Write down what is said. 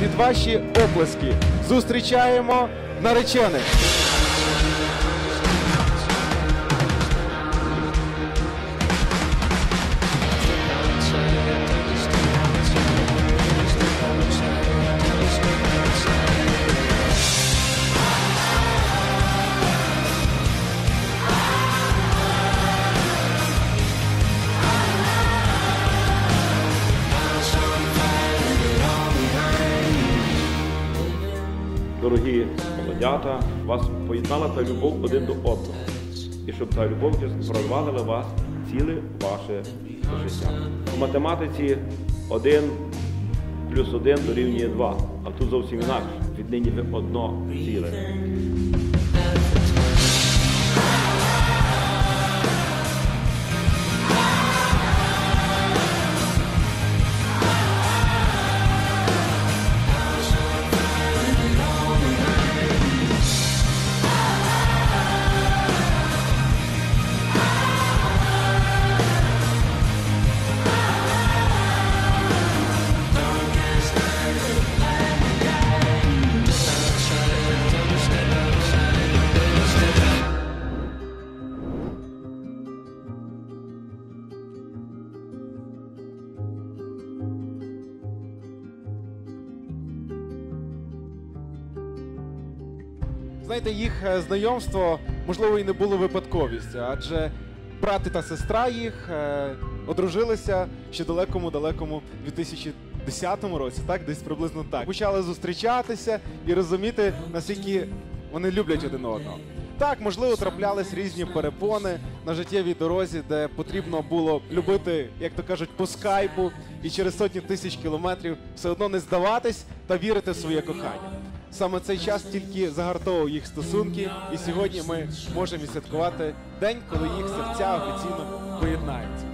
під ваші оплески зустрічаємо наречених. Дорогі молодята, вас поєднала та любов один до одного. І щоб та любов провадила вас ціле ваше життя. У математиці один плюс один дорівнює два, а тут зовсім інакше. Віднині ви одно ціле. Знаєте, їх е, знайомство можливо і не було випадковістю, адже брати та сестра їх е, одружилися ще далекому далекому 2010 році, так десь приблизно так. Почали зустрічатися і розуміти, наскільки вони люблять один одного. Так, можливо, траплялись різні перепони на життєвій дорозі, де потрібно було любити, як то кажуть, по скайпу і через сотні тисяч кілометрів все одно не здаватись та вірити в своє кохання. Саме цей час тільки загартовував їх стосунки, і сьогодні ми можемо святкувати день, коли їх серця офіційно поєднаються.